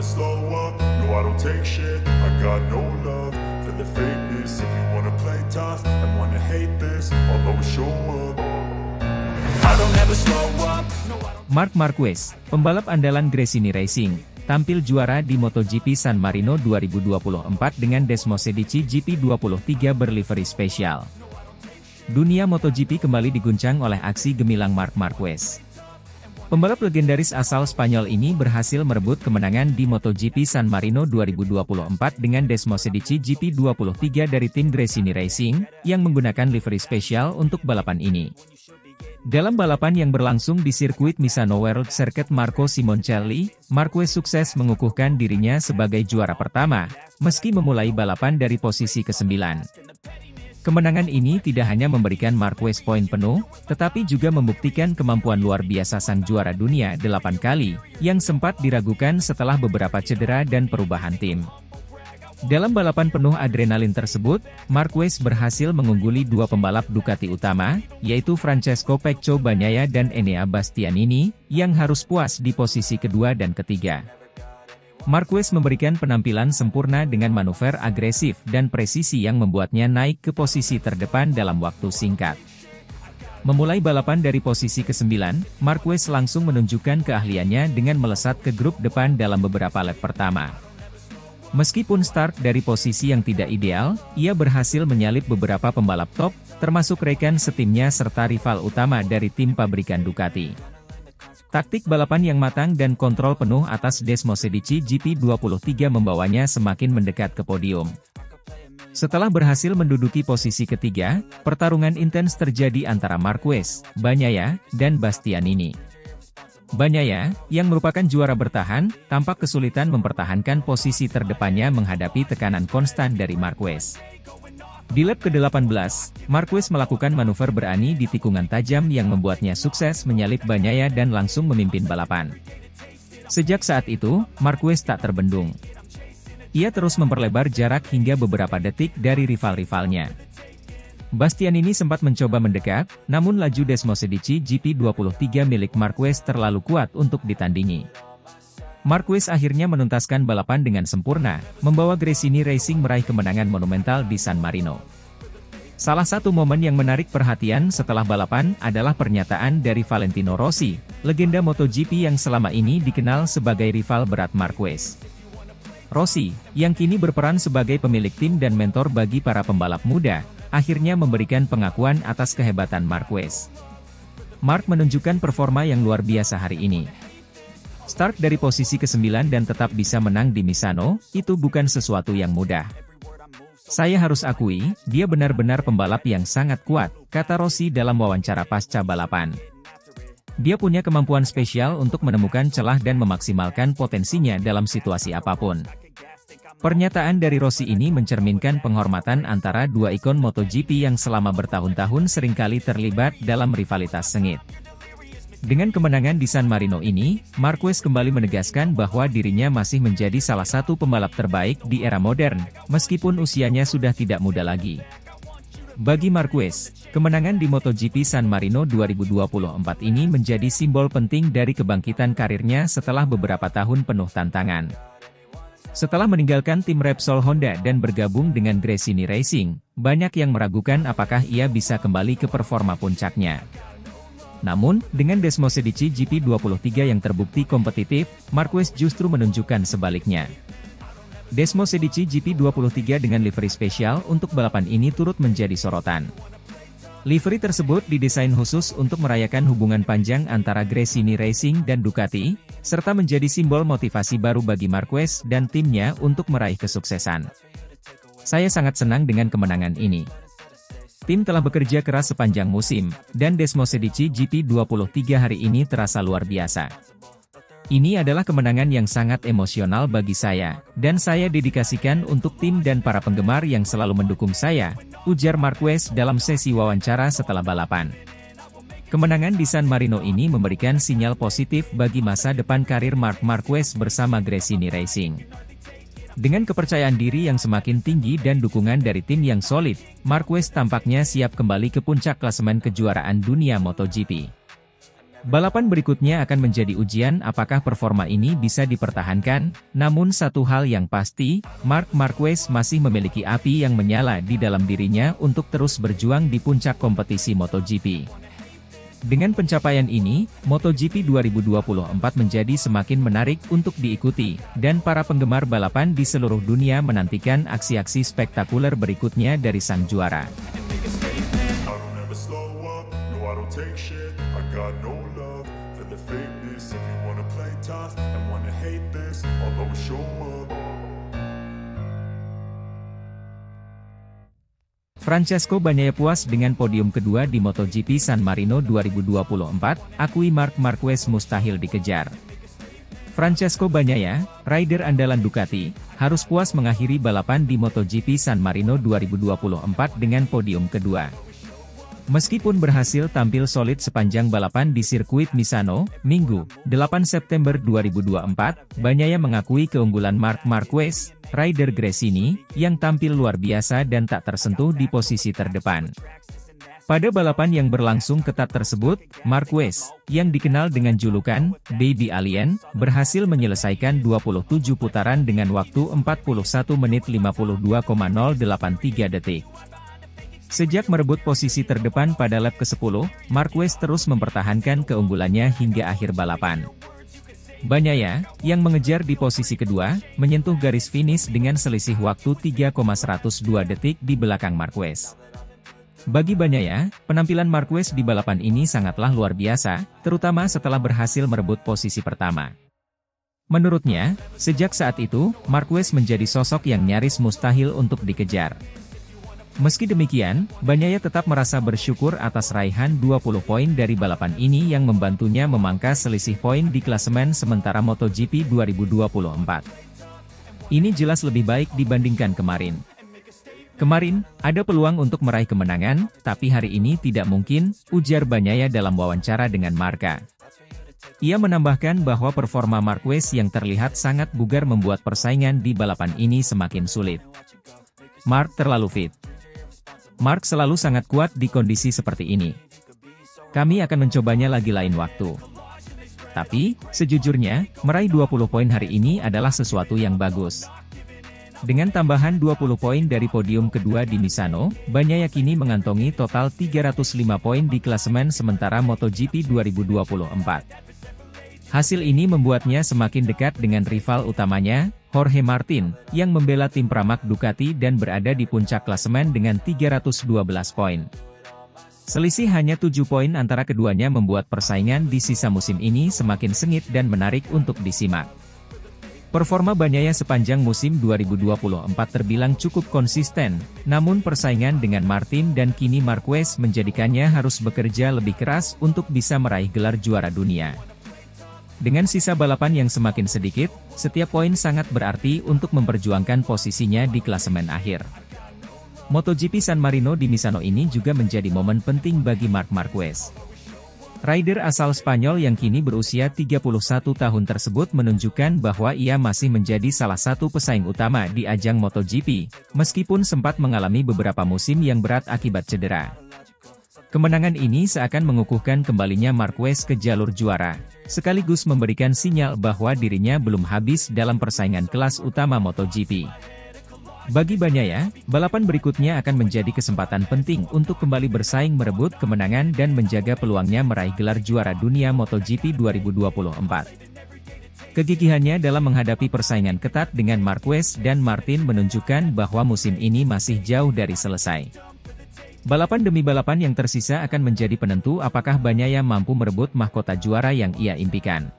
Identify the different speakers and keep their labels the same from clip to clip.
Speaker 1: never slow up, no I don't take shit. I got no love for the fakeness. If you wanna play tough and wanna hate this I'll always show up. I don't ever slow up, no
Speaker 2: Mark Marquez, pembalap andalan Gresini Racing, tampil juara di MotoGP San Marino 2024 dengan Desmosedici GP23 berlivery spesial. Dunia MotoGP kembali diguncang oleh aksi gemilang Mark Marquez. Pembalap legendaris asal Spanyol ini berhasil merebut kemenangan di MotoGP San Marino 2024 dengan Desmosedici GP23 dari tim Gresini Racing, yang menggunakan livery spesial untuk balapan ini. Dalam balapan yang berlangsung di sirkuit Misano World Circuit Marco Simoncelli, Marquez sukses mengukuhkan dirinya sebagai juara pertama, meski memulai balapan dari posisi ke-9. Kemenangan ini tidak hanya memberikan Marquez poin penuh, tetapi juga membuktikan kemampuan luar biasa sang juara dunia 8 kali, yang sempat diragukan setelah beberapa cedera dan perubahan tim. Dalam balapan penuh adrenalin tersebut, Marquez berhasil mengungguli dua pembalap Ducati utama, yaitu Francesco Pecco Bagnaia dan Enea Bastianini, yang harus puas di posisi kedua dan ketiga. Marquez memberikan penampilan sempurna dengan manuver agresif dan presisi yang membuatnya naik ke posisi terdepan dalam waktu singkat. Memulai balapan dari posisi ke-9, Marquez langsung menunjukkan keahliannya dengan melesat ke grup depan dalam beberapa lap pertama. Meskipun start dari posisi yang tidak ideal, ia berhasil menyalip beberapa pembalap top, termasuk rekan setimnya serta rival utama dari tim pabrikan Ducati. Taktik balapan yang matang dan kontrol penuh atas Desmosedici GP23 membawanya semakin mendekat ke podium. Setelah berhasil menduduki posisi ketiga, pertarungan intens terjadi antara Marquez, Banyaya, dan Bastianini. Banyaya, yang merupakan juara bertahan, tampak kesulitan mempertahankan posisi terdepannya menghadapi tekanan konstan dari Marquez. Di lap ke-18, Marquez melakukan manuver berani di tikungan tajam yang membuatnya sukses menyalip Banyaya dan langsung memimpin balapan. Sejak saat itu, Marquez tak terbendung. Ia terus memperlebar jarak hingga beberapa detik dari rival-rivalnya. Bastian ini sempat mencoba mendekat, namun laju Desmosedici GP23 milik Marquez terlalu kuat untuk ditandingi. Marquez akhirnya menuntaskan balapan dengan sempurna, membawa Gresini Racing meraih kemenangan monumental di San Marino. Salah satu momen yang menarik perhatian setelah balapan adalah pernyataan dari Valentino Rossi, legenda MotoGP yang selama ini dikenal sebagai rival berat Marquez. Rossi, yang kini berperan sebagai pemilik tim dan mentor bagi para pembalap muda, akhirnya memberikan pengakuan atas kehebatan Marquez. Mark menunjukkan performa yang luar biasa hari ini. Start dari posisi ke-9 dan tetap bisa menang di Misano, itu bukan sesuatu yang mudah. Saya harus akui, dia benar-benar pembalap yang sangat kuat, kata Rossi dalam wawancara pasca balapan. Dia punya kemampuan spesial untuk menemukan celah dan memaksimalkan potensinya dalam situasi apa pun. Pernyataan dari Rossi ini mencerminkan penghormatan antara dua ikon MotoGP yang selama bertahun-tahun sering kali terlibat dalam rivalitas sengit. Dengan kemenangan di San Marino ini, Marquez kembali menegaskan bahwa dirinya masih menjadi salah satu pembalap terbaik di era modern, meskipun usianya sudah tidak muda lagi. Bagi Marquez, kemenangan di MotoGP San Marino 2024 ini menjadi simbol penting dari kebangkitan karirnya setelah beberapa tahun penuh tantangan. Setelah meninggalkan tim Repsol Honda dan bergabung dengan Gresini Racing, banyak yang meragukan apakah ia bisa kembali ke performa puncaknya. Namun, dengan Desmosedici GP23 yang terbukti kompetitif, Marquez justru menunjukkan sebaliknya. Desmosedici GP23 dengan livery spesial untuk balapan ini turut menjadi sorotan. Livery tersebut didesain khusus untuk merayakan hubungan panjang antara Gresini Racing dan Ducati, serta menjadi simbol motivasi baru bagi Marquez dan timnya untuk meraih kesuksesan. Saya sangat senang dengan kemenangan ini. Tim telah bekerja keras sepanjang musim, dan Desmosedici GP23 hari ini terasa luar biasa. Ini adalah kemenangan yang sangat emosional bagi saya, dan saya dedikasikan untuk tim dan para penggemar yang selalu mendukung saya, ujar Marquez dalam sesi wawancara setelah balapan. Kemenangan di San Marino ini memberikan sinyal positif bagi masa depan karir Mark Marquez bersama Gresini Racing. Dengan kepercayaan diri yang semakin tinggi dan dukungan dari tim yang solid, Marquez tampaknya siap kembali ke puncak klasemen kejuaraan dunia MotoGP. Balapan berikutnya akan menjadi ujian apakah performa ini bisa dipertahankan, namun satu hal yang pasti, Mark Marquez masih memiliki api yang menyala di dalam dirinya untuk terus berjuang di puncak kompetisi MotoGP. Dengan pencapaian ini, MotoGP 2024 menjadi semakin menarik untuk diikuti, dan para penggemar balapan di seluruh dunia menantikan aksi-aksi spektakuler berikutnya dari sang juara. Francesco Bagnaia puas dengan podium kedua di MotoGP San Marino 2024, akui Mark Marquez mustahil dikejar. Francesco Bagnaia, rider andalan Ducati, harus puas mengakhiri balapan di MotoGP San Marino 2024 dengan podium kedua. Meskipun berhasil tampil solid sepanjang balapan di sirkuit Misano, Minggu, 8 September 2024, Banyaya mengakui keunggulan Mark Marquez, rider Gresini, yang tampil luar biasa dan tak tersentuh di posisi terdepan. Pada balapan yang berlangsung ketat tersebut, Marquez, yang dikenal dengan julukan Baby Alien, berhasil menyelesaikan 27 putaran dengan waktu 41 menit 52,083 detik. Sejak merebut posisi terdepan pada lap ke-10, Marquez terus mempertahankan keunggulannya hingga akhir balapan. Banyaya, yang mengejar di posisi kedua, menyentuh garis finish dengan selisih waktu 3,102 detik di belakang Marquez. Bagi Banyaya, penampilan Marquez di balapan ini sangatlah luar biasa, terutama setelah berhasil merebut posisi pertama. Menurutnya, sejak saat itu, Marquez menjadi sosok yang nyaris mustahil untuk dikejar. Meski demikian, Banyaya tetap merasa bersyukur atas raihan 20 poin dari balapan ini yang membantunya memangkas selisih poin di klasemen sementara MotoGP 2024. Ini jelas lebih baik dibandingkan kemarin. Kemarin, ada peluang untuk meraih kemenangan, tapi hari ini tidak mungkin, ujar Banyaya dalam wawancara dengan Marka. Ia menambahkan bahwa performa Marquez yang terlihat sangat bugar membuat persaingan di balapan ini semakin sulit. Mark terlalu fit. Mark selalu sangat kuat di kondisi seperti ini. Kami akan mencobanya lagi lain waktu. Tapi, sejujurnya, meraih 20 poin hari ini adalah sesuatu yang bagus. Dengan tambahan 20 poin dari podium kedua di Misano, Banya yakini mengantongi total 305 poin di klasemen sementara MotoGP 2024. Hasil ini membuatnya semakin dekat dengan rival utamanya, Jorge Martin, yang membela tim Pramac Ducati dan berada di puncak klasemen dengan 312 poin. Selisih hanya 7 poin antara keduanya membuat persaingan di sisa musim ini semakin sengit dan menarik untuk disimak. Performa Banyaya sepanjang musim 2024 terbilang cukup konsisten, namun persaingan dengan Martin dan kini Marquez menjadikannya harus bekerja lebih keras untuk bisa meraih gelar juara dunia. Dengan sisa balapan yang semakin sedikit, setiap poin sangat berarti untuk memperjuangkan posisinya di klasemen akhir. MotoGP San Marino di Misano ini juga menjadi momen penting bagi Marc Marquez. Rider asal Spanyol yang kini berusia 31 tahun tersebut menunjukkan bahwa ia masih menjadi salah satu pesaing utama di ajang MotoGP, meskipun sempat mengalami beberapa musim yang berat akibat cedera. Kemenangan ini seakan mengukuhkan kembalinya Marquez ke jalur juara, sekaligus memberikan sinyal bahwa dirinya belum habis dalam persaingan kelas utama MotoGP. Bagi Banyaya, balapan berikutnya akan menjadi kesempatan penting untuk kembali bersaing merebut kemenangan dan menjaga peluangnya meraih gelar juara dunia MotoGP 2024. Kegigihannya dalam menghadapi persaingan ketat dengan Marquez dan Martin menunjukkan bahwa musim ini masih jauh dari selesai. Balapan demi balapan yang tersisa akan menjadi penentu apakah Banyaya mampu merebut mahkota juara yang ia impikan.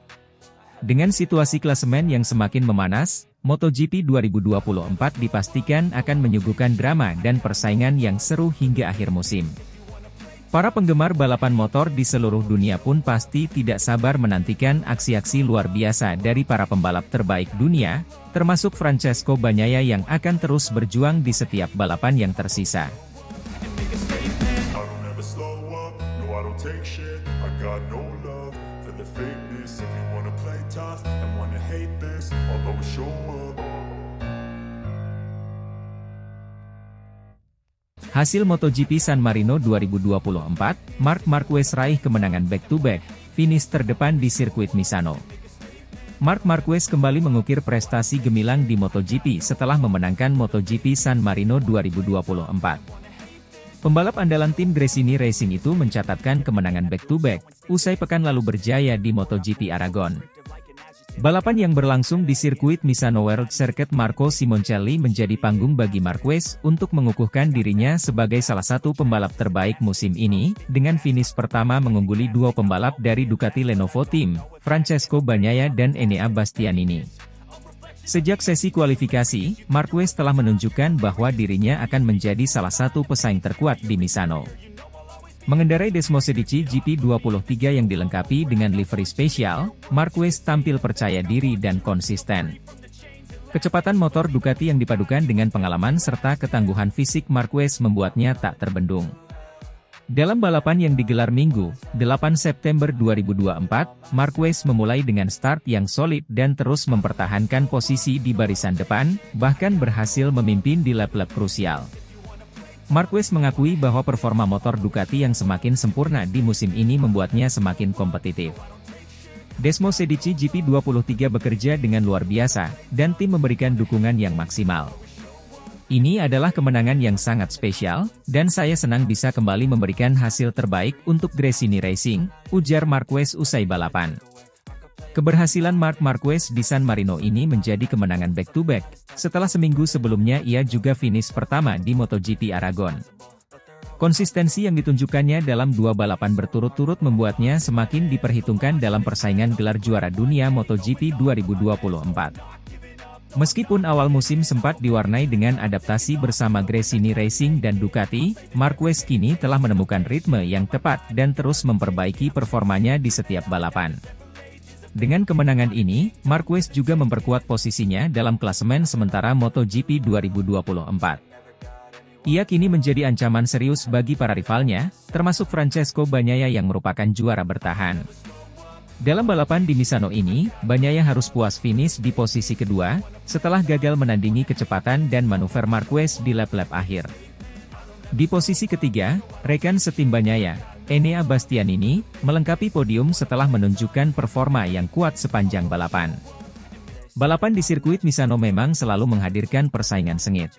Speaker 2: Dengan situasi klasemen yang semakin memanas, MotoGP 2024 dipastikan akan menyuguhkan drama dan persaingan yang seru hingga akhir musim. Para penggemar balapan motor di seluruh dunia pun pasti tidak sabar menantikan aksi-aksi luar biasa dari para pembalap terbaik dunia, termasuk Francesco Bagnaia yang akan terus berjuang di setiap balapan yang tersisa. Take shit I got no love for the fakeness If you wanna play tough and wanna hate this I'll always show up Hasil MotoGP San Marino 2024, Mark Marquez raih kemenangan back-to-back, -back, finish terdepan di sirkuit Misano. Mark Marquez kembali mengukir prestasi gemilang di MotoGP setelah memenangkan MotoGP San Marino 2024. Pembalap andalan tim Gresini Racing itu mencatatkan kemenangan back-to-back, -back, usai pekan lalu berjaya di MotoGP Aragon. Balapan yang berlangsung di sirkuit Misano World Circuit Marco Simoncelli menjadi panggung bagi Marquez untuk mengukuhkan dirinya sebagai salah satu pembalap terbaik musim ini, dengan finish pertama mengungguli dua pembalap dari Ducati Lenovo Team, Francesco Bagnaia dan Enea Bastianini. Sejak sesi kualifikasi, Marquez telah menunjukkan bahwa dirinya akan menjadi salah satu pesaing terkuat di Misano. Mengendarai Desmo Sedici GP23 yang dilengkapi dengan livery spesial, Marquez tampil percaya diri dan konsisten. Kecepatan motor Ducati yang dipadukan dengan pengalaman serta ketangguhan fisik Marquez membuatnya tak terbendung. Dalam balapan yang digelar Minggu, 8 September 2024, Marquez memulai dengan start yang solid dan terus mempertahankan posisi di barisan depan, bahkan berhasil memimpin di lap-lap krusial. Marquez mengakui bahwa performa motor Ducati yang semakin sempurna di musim ini membuatnya semakin kompetitif. Desmo Sedici GP23 bekerja dengan luar biasa, dan tim memberikan dukungan yang maksimal. Ini adalah kemenangan yang sangat spesial, dan saya senang bisa kembali memberikan hasil terbaik untuk Gresini Racing, ujar Marquez usai balapan. Keberhasilan Mark Marquez di San Marino ini menjadi kemenangan back-to-back, -back, setelah seminggu sebelumnya ia juga finish pertama di MotoGP Aragon. Konsistensi yang ditunjukkannya dalam dua balapan berturut-turut membuatnya semakin diperhitungkan dalam persaingan gelar juara dunia MotoGP 2024. Meskipun awal musim sempat diwarnai dengan adaptasi bersama Gresini Racing dan Ducati, Marquez kini telah menemukan ritme yang tepat dan terus memperbaiki performanya di setiap balapan. Dengan kemenangan ini, Marquez juga memperkuat posisinya dalam klasemen sementara MotoGP 2024. Ia kini menjadi ancaman serius bagi para rivalnya, termasuk Francesco Bagnaia yang merupakan juara bertahan. Dalam balapan di Misano ini, Bagnaia harus puas finish di posisi kedua, setelah gagal menandingi kecepatan dan manuver Marquez di lap-lap akhir. Di posisi ketiga, rekan setim Bagnaia, Enea Bastianini, melengkapi podium setelah menunjukkan performa yang kuat sepanjang balapan. Balapan di sirkuit Misano memang selalu menghadirkan persaingan sengit.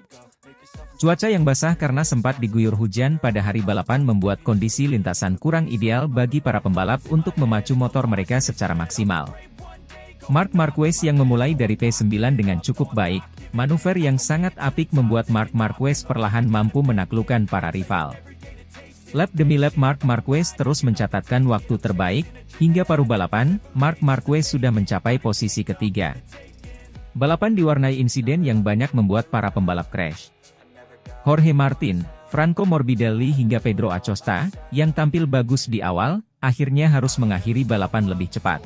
Speaker 2: Cuaca yang basah karena sempat diguyur hujan pada hari balapan membuat kondisi lintasan kurang ideal bagi para pembalap untuk memacu motor mereka secara maksimal. Mark Marquez yang memulai dari P9 dengan cukup baik, manuver yang sangat apik membuat Mark Marquez perlahan mampu menaklukkan para rival. Lap demi lap Mark Marquez terus mencatatkan waktu terbaik, hingga paruh balapan, Mark Marquez sudah mencapai posisi ketiga. Balapan diwarnai insiden yang banyak membuat para pembalap crash. Jorge Martin, Franco Morbidelli hingga Pedro Acosta, yang tampil bagus di awal, akhirnya harus mengakhiri balapan lebih cepat.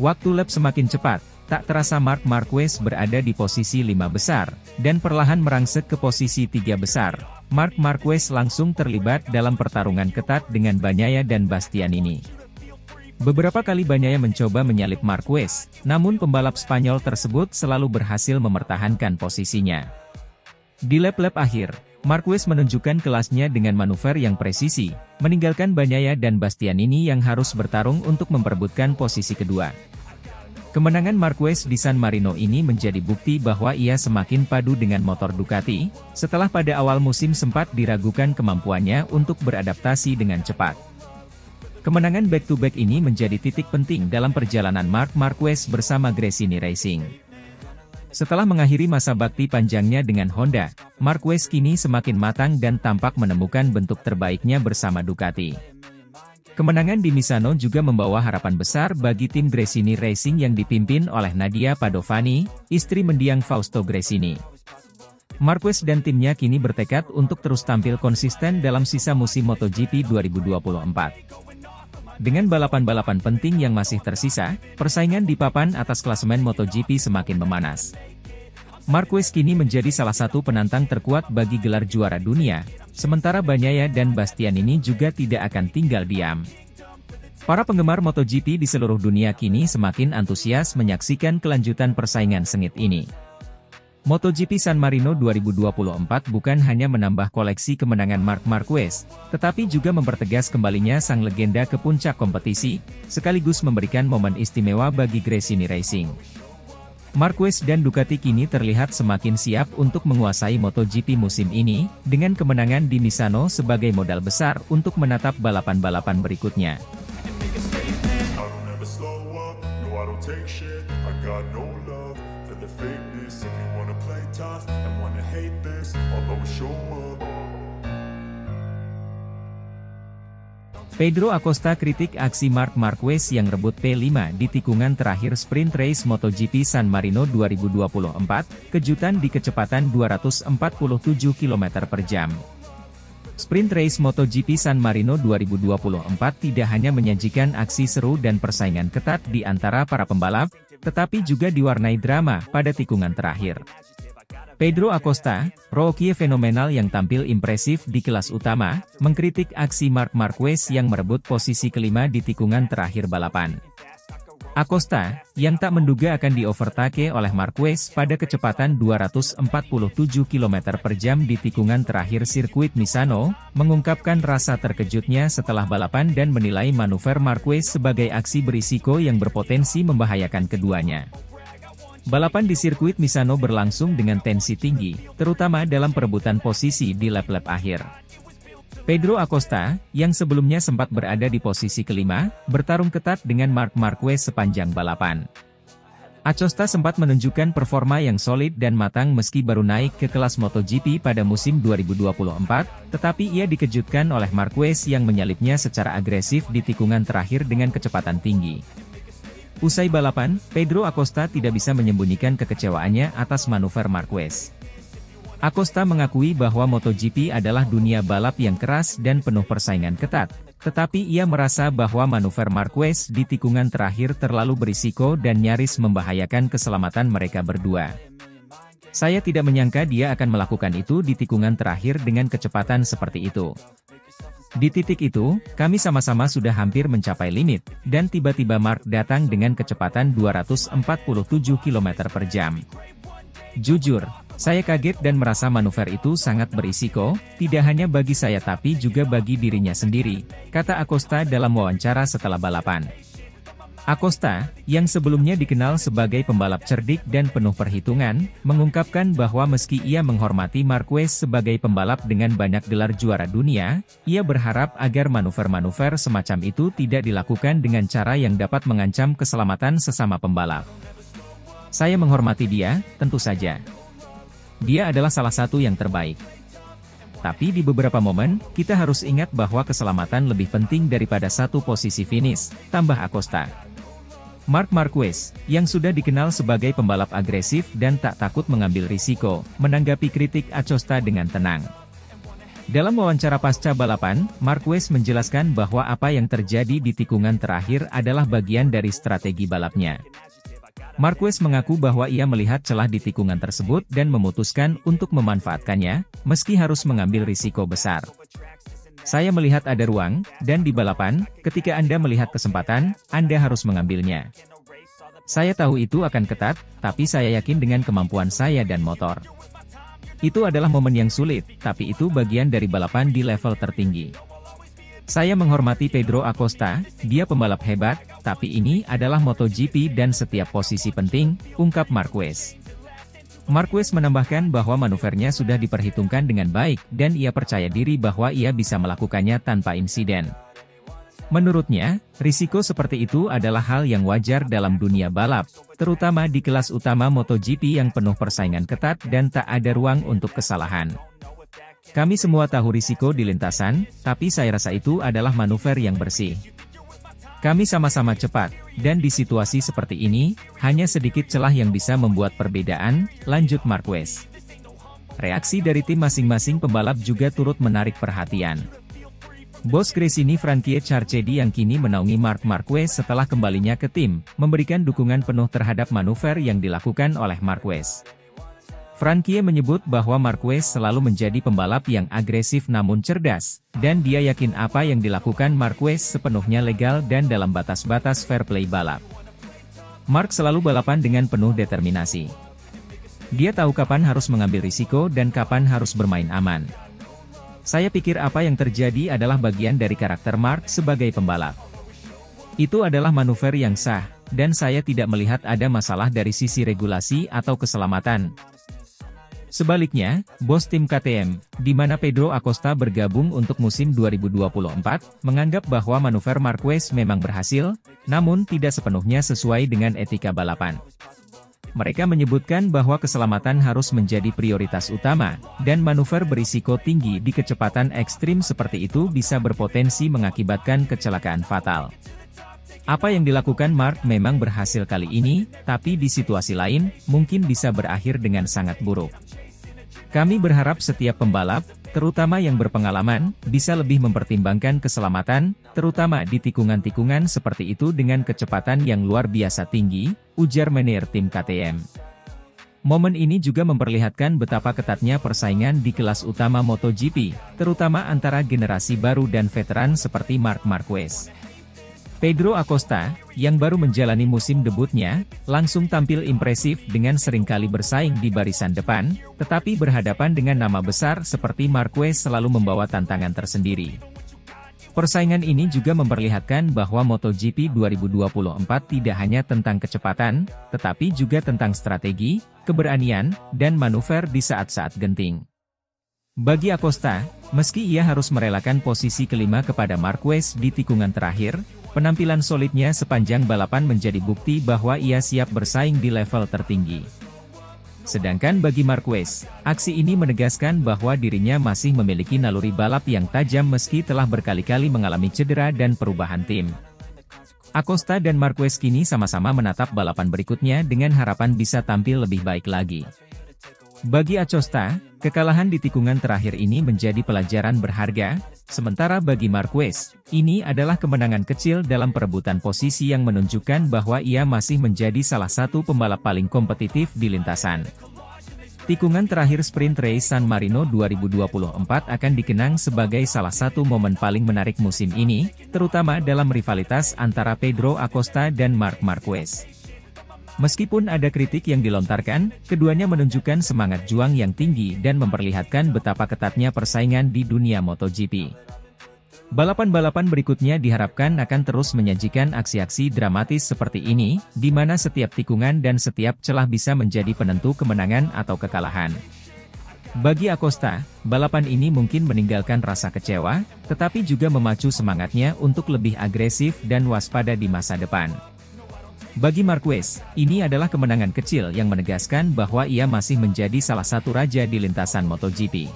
Speaker 2: Waktu lap semakin cepat, tak terasa Mark Marquez berada di posisi lima besar, dan perlahan merangsek ke posisi tiga besar, Mark Marquez langsung terlibat dalam pertarungan ketat dengan Banyaya dan Bastianini. Beberapa kali Banyaya mencoba menyalip Marquez, namun pembalap Spanyol tersebut selalu berhasil mempertahankan posisinya. Di lap-lap akhir, Marquez menunjukkan kelasnya dengan manuver yang presisi, meninggalkan Banyaya dan Bastianini yang harus bertarung untuk memperebutkan posisi kedua. Kemenangan Marquez di San Marino ini menjadi bukti bahwa ia semakin padu dengan motor Ducati, setelah pada awal musim sempat diragukan kemampuannya untuk beradaptasi dengan cepat. Kemenangan back-to-back -back ini menjadi titik penting dalam perjalanan Mark Marquez bersama Gresini Racing. Setelah mengakhiri masa bakti panjangnya dengan Honda, Marquez kini semakin matang dan tampak menemukan bentuk terbaiknya bersama Ducati. Kemenangan di Misano juga membawa harapan besar bagi tim Gresini Racing yang dipimpin oleh Nadia Padovani, istri mendiang Fausto Gresini. Marquez dan timnya kini bertekad untuk terus tampil konsisten dalam sisa musim MotoGP 2024. Dengan balapan-balapan penting yang masih tersisa, persaingan di papan atas klasemen MotoGP semakin memanas. Marquez kini menjadi salah satu penantang terkuat bagi gelar juara dunia, Sementara Banyaya dan Bastian ini juga tidak akan tinggal diam. Para penggemar MotoGP di seluruh dunia kini semakin antusias menyaksikan kelanjutan persaingan sengit ini. MotoGP San Marino 2024 bukan hanya menambah koleksi kemenangan Marc Marquez, tetapi juga mempertegas kembalinya sang legenda ke puncak kompetisi, sekaligus memberikan momen istimewa bagi Gresini Racing. Marquez dan Ducati kini terlihat semakin siap untuk menguasai MotoGP musim ini, dengan kemenangan di Misano sebagai modal besar untuk menatap balapan-balapan berikutnya. Pedro Acosta kritik aksi Mark Marquez yang rebut P5 di tikungan terakhir sprint race MotoGP San Marino 2024, kejutan di kecepatan 247 km per jam. Sprint race MotoGP San Marino 2024 tidak hanya menyajikan aksi seru dan persaingan ketat di antara para pembalap, tetapi juga diwarnai drama pada tikungan terakhir. Pedro Acosta, rookie fenomenal yang tampil impresif di kelas utama, mengkritik aksi Mark Marquez yang merebut posisi kelima di tikungan terakhir balapan. Acosta, yang tak menduga akan diovertake oleh Marquez pada kecepatan 247 km per jam di tikungan terakhir sirkuit Misano, mengungkapkan rasa terkejutnya setelah balapan dan menilai manuver Marquez sebagai aksi berisiko yang berpotensi membahayakan keduanya. Balapan di sirkuit Misano berlangsung dengan tensi tinggi, terutama dalam perebutan posisi di lap-lap akhir. Pedro Acosta, yang sebelumnya sempat berada di posisi kelima, bertarung ketat dengan Mark Marquez sepanjang balapan. Acosta sempat menunjukkan performa yang solid dan matang meski baru naik ke kelas MotoGP pada musim 2024, tetapi ia dikejutkan oleh Marquez yang menyalipnya secara agresif di tikungan terakhir dengan kecepatan tinggi. Usai balapan, Pedro Acosta tidak bisa menyembunyikan kekecewaannya atas manuver Marquez. Acosta mengakui bahwa MotoGP adalah dunia balap yang keras dan penuh persaingan ketat, tetapi ia merasa bahwa manuver Marquez di tikungan terakhir terlalu berisiko dan nyaris membahayakan keselamatan mereka berdua. Saya tidak menyangka dia akan melakukan itu di tikungan terakhir dengan kecepatan seperti itu. Di titik itu, kami sama-sama sudah hampir mencapai limit, dan tiba-tiba Mark datang dengan kecepatan 247 km per jam. Jujur, saya kaget dan merasa manuver itu sangat berisiko, tidak hanya bagi saya tapi juga bagi dirinya sendiri, kata Acosta dalam wawancara setelah balapan. Acosta, yang sebelumnya dikenal sebagai pembalap cerdik dan penuh perhitungan, mengungkapkan bahwa meski ia menghormati Marquez sebagai pembalap dengan banyak gelar juara dunia, ia berharap agar manuver-manuver semacam itu tidak dilakukan dengan cara yang dapat mengancam keselamatan sesama pembalap. Saya menghormati dia, tentu saja. Dia adalah salah satu yang terbaik. Tapi di beberapa momen, kita harus ingat bahwa keselamatan lebih penting daripada satu posisi finish, tambah Acosta. Mark Marquez, yang sudah dikenal sebagai pembalap agresif dan tak takut mengambil risiko, menanggapi kritik Acosta dengan tenang. Dalam wawancara pasca balapan, Marquez menjelaskan bahwa apa yang terjadi di tikungan terakhir adalah bagian dari strategi balapnya. Marquez mengaku bahwa ia melihat celah di tikungan tersebut dan memutuskan untuk memanfaatkannya, meski harus mengambil risiko besar. Saya melihat ada ruang, dan di balapan, ketika Anda melihat kesempatan, Anda harus mengambilnya. Saya tahu itu akan ketat, tapi saya yakin dengan kemampuan saya dan motor. Itu adalah momen yang sulit, tapi itu bagian dari balapan di level tertinggi. Saya menghormati Pedro Acosta, dia pembalap hebat, tapi ini adalah MotoGP dan setiap posisi penting, ungkap Marquez. Marquez menambahkan bahwa manuvernya sudah diperhitungkan dengan baik dan ia percaya diri bahwa ia bisa melakukannya tanpa insiden. Menurutnya, risiko seperti itu adalah hal yang wajar dalam dunia balap, terutama di kelas utama MotoGP yang penuh persaingan ketat dan tak ada ruang untuk kesalahan. Kami semua tahu risiko di lintasan, tapi saya rasa itu adalah manuver yang bersih. Kami sama-sama cepat, dan di situasi seperti ini, hanya sedikit celah yang bisa membuat perbedaan, lanjut Marquez. Reaksi dari tim masing-masing pembalap juga turut menarik perhatian. Bos Gresini Frankie Charcedi yang kini menaungi Mark Marquez setelah kembalinya ke tim, memberikan dukungan penuh terhadap manuver yang dilakukan oleh Marquez. Frankie menyebut bahwa Marquez selalu menjadi pembalap yang agresif namun cerdas, dan dia yakin apa yang dilakukan Marquez sepenuhnya legal dan dalam batas-batas fair play balap. Mark selalu balapan dengan penuh determinasi. Dia tahu kapan harus mengambil risiko dan kapan harus bermain aman. Saya pikir apa yang terjadi adalah bagian dari karakter Mark sebagai pembalap. Itu adalah manuver yang sah, dan saya tidak melihat ada masalah dari sisi regulasi atau keselamatan. Sebaliknya, bos tim KTM, di mana Pedro Acosta bergabung untuk musim 2024, menganggap bahwa manuver Marquez memang berhasil, namun tidak sepenuhnya sesuai dengan etika balapan. Mereka menyebutkan bahwa keselamatan harus menjadi prioritas utama, dan manuver berisiko tinggi di kecepatan ekstrim seperti itu bisa berpotensi mengakibatkan kecelakaan fatal. Apa yang dilakukan Mark memang berhasil kali ini, tapi di situasi lain, mungkin bisa berakhir dengan sangat buruk. Kami berharap setiap pembalap, terutama yang berpengalaman, bisa lebih mempertimbangkan keselamatan, terutama di tikungan-tikungan seperti itu dengan kecepatan yang luar biasa tinggi, ujar menir tim KTM. Momen ini juga memperlihatkan betapa ketatnya persaingan di kelas utama MotoGP, terutama antara generasi baru dan veteran seperti Marc Marquez. Pedro Acosta, yang baru menjalani musim debutnya, langsung tampil impresif dengan sering kali bersaing di barisan depan, tetapi berhadapan dengan nama besar seperti Marquez selalu membawa tantangan tersendiri. Persaingan ini juga memperlihatkan bahwa MotoGP 2024 tidak hanya tentang kecepatan, tetapi juga tentang strategi, keberanian, dan manuver di saat-saat genting. Bagi Acosta, meski ia harus merelakan posisi kelima kepada Marquez di tikungan terakhir, Penampilan solidnya sepanjang balapan menjadi bukti bahwa ia siap bersaing di level tertinggi. Sedangkan bagi Marquez, aksi ini menegaskan bahwa dirinya masih memiliki naluri balap yang tajam meski telah berkali-kali mengalami cedera dan perubahan tim. Acosta dan Marquez kini sama-sama menatap balapan berikutnya dengan harapan bisa tampil lebih baik lagi. Bagi Acosta, kekalahan di tikungan terakhir ini menjadi pelajaran berharga, sementara bagi Marquez, ini adalah kemenangan kecil dalam perebutan posisi yang menunjukkan bahwa ia masih menjadi salah satu pembalap paling kompetitif di lintasan. Tikungan terakhir sprint race San Marino 2024 akan dikenang sebagai salah satu momen paling menarik musim ini, terutama dalam rivalitas antara Pedro Acosta dan Marc Marquez. Meskipun ada kritik yang dilontarkan, keduanya menunjukkan semangat juang yang tinggi dan memperlihatkan betapa ketatnya persaingan di dunia MotoGP. Balapan-balapan berikutnya diharapkan akan terus menyajikan aksi-aksi dramatis seperti ini, di mana setiap tikungan dan setiap celah bisa menjadi penentu kemenangan atau kekalahan. Bagi Acosta, balapan ini mungkin meninggalkan rasa kecewa, tetapi juga memacu semangatnya untuk lebih agresif dan waspada di masa depan. Bagi Marquez, ini adalah kemenangan kecil yang menegaskan bahwa ia masih menjadi salah satu raja di lintasan MotoGP.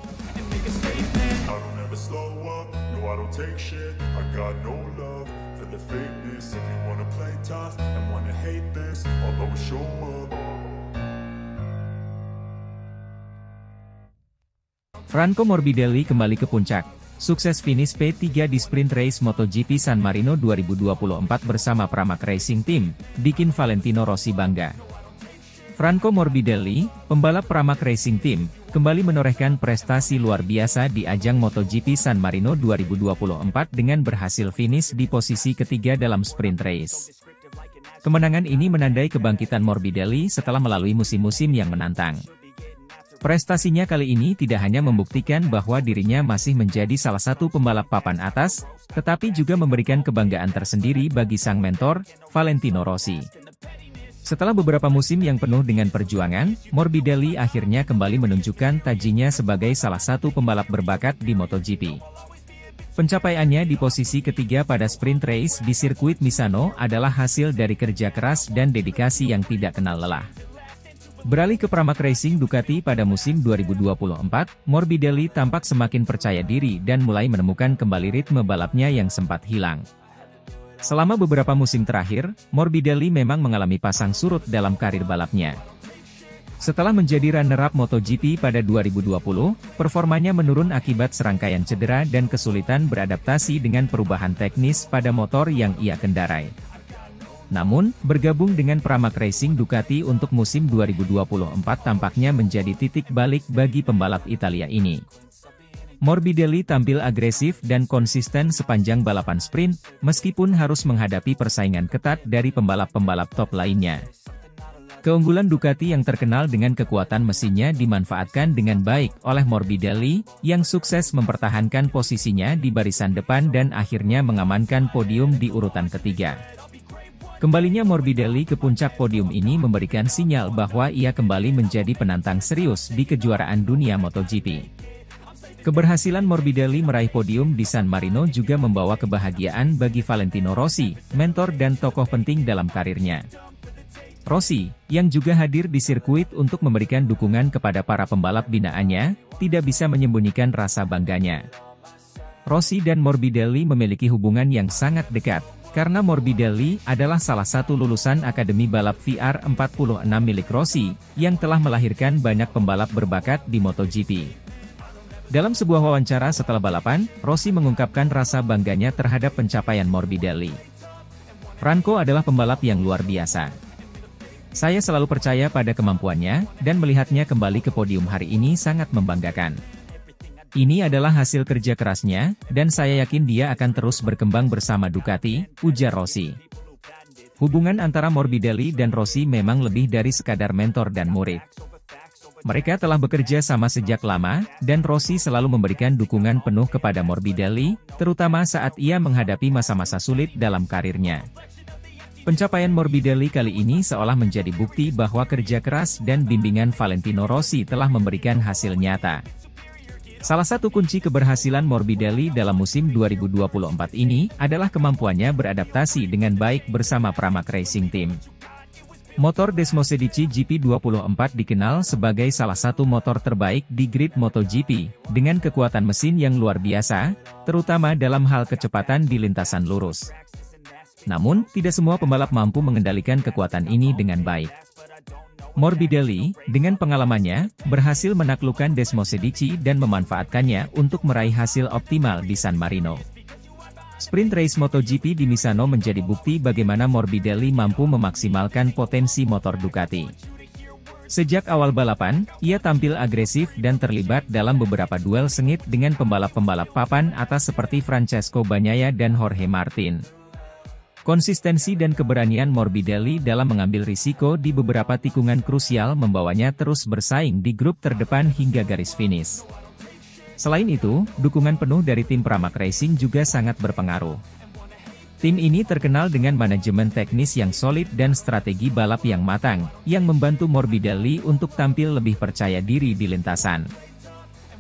Speaker 2: Franco Morbidelli kembali ke puncak, Sukses finish P3 di sprint race MotoGP San Marino 2024 bersama Pramac Racing Team, bikin Valentino Rossi bangga. Franco Morbidelli, pembalap Pramac Racing Team, kembali menorehkan prestasi luar biasa di ajang MotoGP San Marino 2024 dengan berhasil finish di posisi ketiga dalam sprint race. Kemenangan ini menandai kebangkitan Morbidelli setelah melalui musim-musim yang menantang. Prestasinya kali ini tidak hanya membuktikan bahwa dirinya masih menjadi salah satu pembalap papan atas, tetapi juga memberikan kebanggaan tersendiri bagi sang mentor, Valentino Rossi. Setelah beberapa musim yang penuh dengan perjuangan, Morbidelli akhirnya kembali menunjukkan tajinya sebagai salah satu pembalap berbakat di MotoGP. Pencapaiannya di posisi ketiga pada sprint race di sirkuit Misano adalah hasil dari kerja keras dan dedikasi yang tidak kenal lelah. Beralih ke Pramac Racing Ducati pada musim 2024, Morbidelli tampak semakin percaya diri dan mulai menemukan kembali ritme balapnya yang sempat hilang. Selama beberapa musim terakhir, Morbidelli memang mengalami pasang surut dalam karir balapnya. Setelah menjadi runner-up MotoGP pada 2020, performanya menurun akibat serangkaian cedera dan kesulitan beradaptasi dengan perubahan teknis pada motor yang ia kendarai. Namun, bergabung dengan Pramac Racing Ducati untuk musim 2024 tampaknya menjadi titik balik bagi pembalap Italia ini. Morbidelli tampil agresif dan konsisten sepanjang balapan sprint, meskipun harus menghadapi persaingan ketat dari pembalap-pembalap top lainnya. Keunggulan Ducati yang terkenal dengan kekuatan mesinnya dimanfaatkan dengan baik oleh Morbidelli, yang sukses mempertahankan posisinya di barisan depan dan akhirnya mengamankan podium di urutan ketiga. Kembalinya Morbidelli ke puncak podium ini memberikan sinyal bahwa ia kembali menjadi penantang serius di kejuaraan dunia MotoGP. Keberhasilan Morbidelli meraih podium di San Marino juga membawa kebahagiaan bagi Valentino Rossi, mentor dan tokoh penting dalam karirnya. Rossi, yang juga hadir di sirkuit untuk memberikan dukungan kepada para pembalap binaannya, tidak bisa menyembunyikan rasa bangganya. Rossi dan Morbidelli memiliki hubungan yang sangat dekat, karena Morbidelli adalah salah satu lulusan Akademi Balap VR46 milik Rossi, yang telah melahirkan banyak pembalap berbakat di MotoGP. Dalam sebuah wawancara setelah balapan, Rossi mengungkapkan rasa bangganya terhadap pencapaian Morbidelli. Franco adalah pembalap yang luar biasa. Saya selalu percaya pada kemampuannya, dan melihatnya kembali ke podium hari ini sangat membanggakan. Ini adalah hasil kerja kerasnya, dan saya yakin dia akan terus berkembang bersama Ducati, ujar Rossi. Hubungan antara Morbidelli dan Rossi memang lebih dari sekadar mentor dan murid. Mereka telah bekerja sama sejak lama, dan Rossi selalu memberikan dukungan penuh kepada Morbidelli, terutama saat ia menghadapi masa-masa sulit dalam karirnya. Pencapaian Morbidelli kali ini seolah menjadi bukti bahwa kerja keras dan bimbingan Valentino Rossi telah memberikan hasil nyata. Salah satu kunci keberhasilan Morbidelli dalam musim 2024 ini adalah kemampuannya beradaptasi dengan baik bersama Pramac Racing Team. Motor Desmosedici GP24 dikenal sebagai salah satu motor terbaik di grid MotoGP, dengan kekuatan mesin yang luar biasa, terutama dalam hal kecepatan di lintasan lurus. Namun, tidak semua pembalap mampu mengendalikan kekuatan ini dengan baik. Morbidelli, dengan pengalamannya, berhasil menaklukkan Desmosedici dan memanfaatkannya untuk meraih hasil optimal di San Marino. Sprint Race MotoGP di Misano menjadi bukti bagaimana Morbidelli mampu memaksimalkan potensi motor Ducati. Sejak awal balapan, ia tampil agresif dan terlibat dalam beberapa duel sengit dengan pembalap-pembalap papan atas seperti Francesco Bagnaia dan Jorge Martin. Konsistensi dan keberanian Morbidelli dalam mengambil risiko di beberapa tikungan krusial membawanya terus bersaing di grup terdepan hingga garis finish. Selain itu, dukungan penuh dari tim Pramac Racing juga sangat berpengaruh. Tim ini terkenal dengan manajemen teknis yang solid dan strategi balap yang matang, yang membantu Morbidelli untuk tampil lebih percaya diri di lintasan.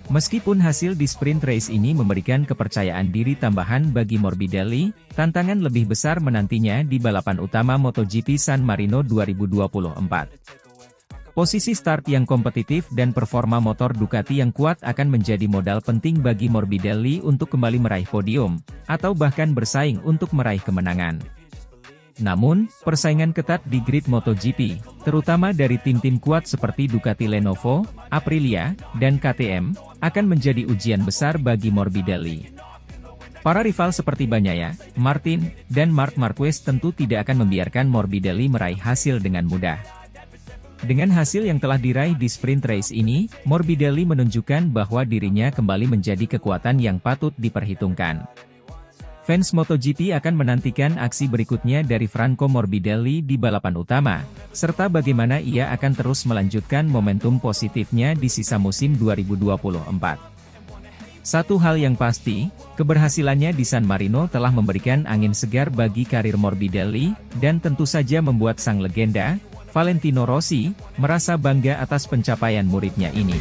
Speaker 2: Meskipun hasil di sprint race ini memberikan kepercayaan diri tambahan bagi Morbidelli, tantangan lebih besar menantinya di balapan utama MotoGP San Marino 2024. Posisi start yang kompetitif dan performa motor Ducati yang kuat akan menjadi modal penting bagi Morbidelli untuk kembali meraih podium, atau bahkan bersaing untuk meraih kemenangan. Namun, persaingan ketat di grid MotoGP, terutama dari tim-tim kuat seperti Ducati Lenovo, Aprilia, dan KTM, akan menjadi ujian besar bagi Morbidelli. Para rival seperti Banyaya, Martin, dan Mark Marquez tentu tidak akan membiarkan Morbidelli meraih hasil dengan mudah. Dengan hasil yang telah diraih di sprint race ini, Morbidelli menunjukkan bahwa dirinya kembali menjadi kekuatan yang patut diperhitungkan. Fans MotoGP akan menantikan aksi berikutnya dari Franco Morbidelli di balapan utama, serta bagaimana ia akan terus melanjutkan momentum positifnya di sisa musim 2024. Satu hal yang pasti, keberhasilannya di San Marino telah memberikan angin segar bagi karir Morbidelli, dan tentu saja membuat sang legenda, Valentino Rossi, merasa bangga atas pencapaian muridnya ini.